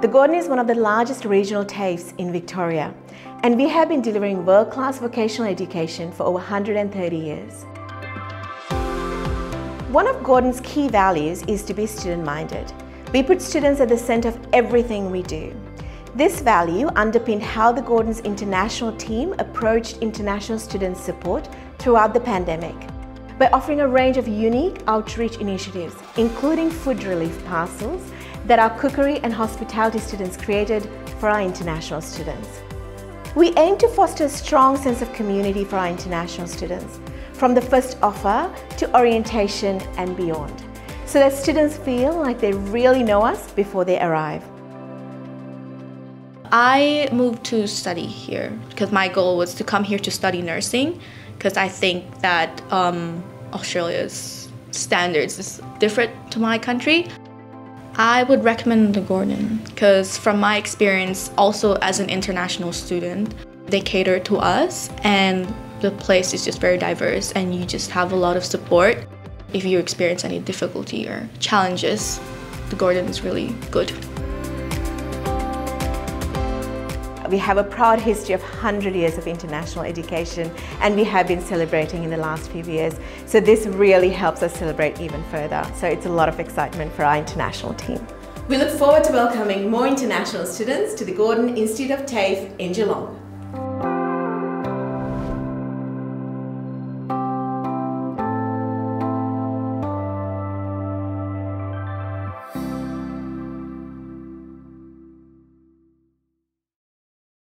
The Gordon is one of the largest regional TAFEs in Victoria and we have been delivering world-class vocational education for over 130 years. One of Gordon's key values is to be student-minded. We put students at the centre of everything we do. This value underpinned how the Gordon's international team approached international student support throughout the pandemic by offering a range of unique outreach initiatives, including food relief parcels that our cookery and hospitality students created for our international students. We aim to foster a strong sense of community for our international students, from the first offer to orientation and beyond, so that students feel like they really know us before they arrive. I moved to study here because my goal was to come here to study nursing because I think that um, Australia's standards is different to my country. I would recommend the Gordon because from my experience also as an international student, they cater to us and the place is just very diverse and you just have a lot of support. If you experience any difficulty or challenges, the Gordon is really good. We have a proud history of 100 years of international education and we have been celebrating in the last few years. So this really helps us celebrate even further. So it's a lot of excitement for our international team. We look forward to welcoming more international students to the Gordon Institute of TAFE in Geelong.